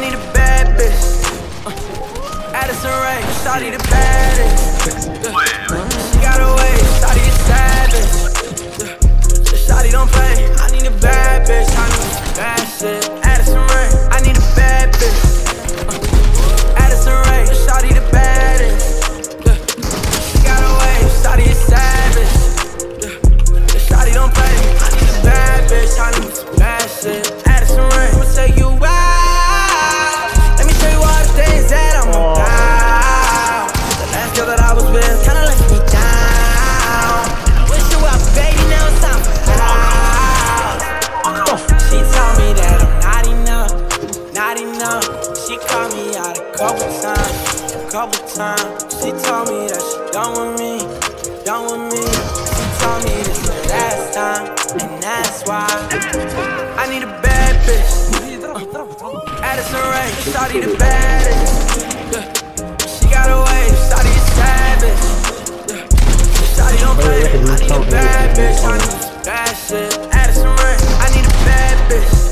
Need a bad bitch. Uh, Addison Rae, Shotty the baddest. Yeah. She got away, Shotty is savage. Yeah. Shotty don't play. I need a bad bitch. I need a bad shit. Couple times, a couple times. She told me that she done with me, done with me. She told me this the last time, and that's why I need a bad bitch. Addison Rae, Shawty the baddest. She got away, Shawty is savage. Yeah. Don't play. I need a bad bitch. I need some bad shit. Addison Rae, I need a bad bitch.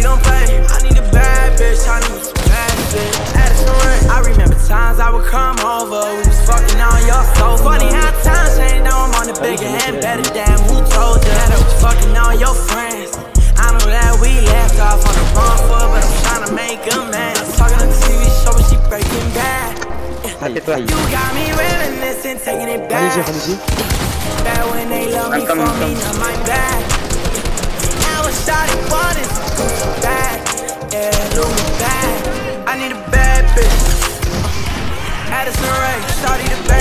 Yeah. Don't play. I need a bad bitch. I need some bad shit. Addison I remember times I would come over. We was fucking on your sofa. Funny how times change. Now I'm on the bigger and better. Damn, who told you that I was fucking on your friends? I know that we left off on the wrong foot, but I'm trying to make a man. I'm talking on the TV show, but she breaking bad. You got me reminiscing, taking it back. Bad when they love me for me, not my what Shotty want is Gucci bag, yeah, Louis bag. I need a bad bitch. Addison Rae, Shotty the bag.